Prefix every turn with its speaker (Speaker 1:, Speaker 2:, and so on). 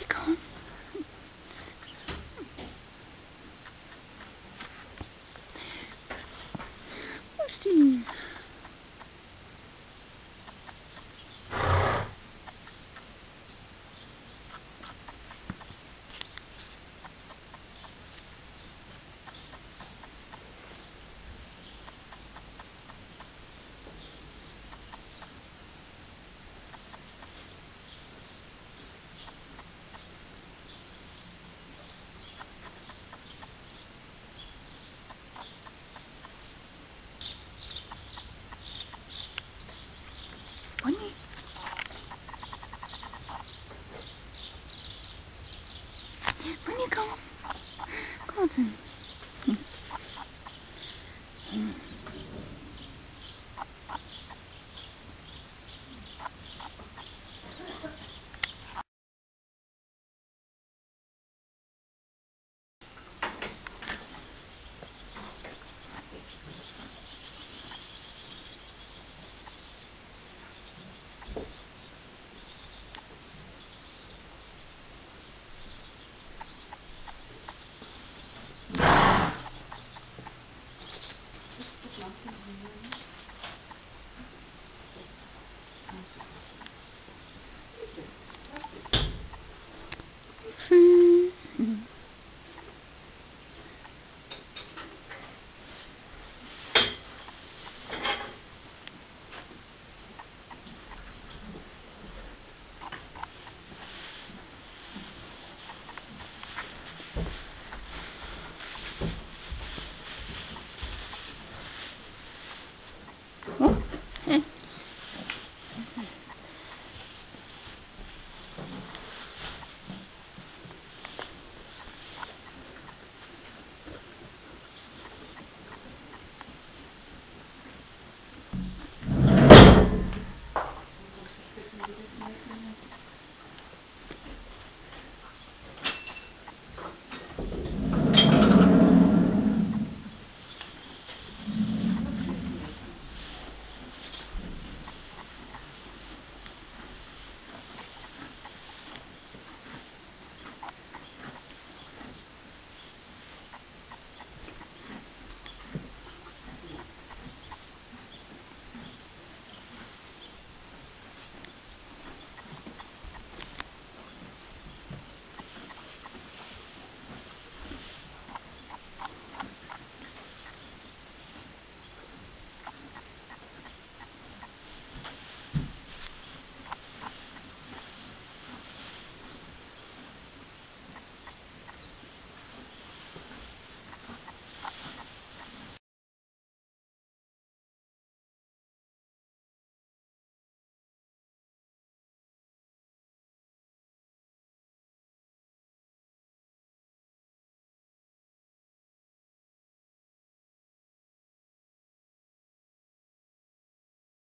Speaker 1: いい何かを。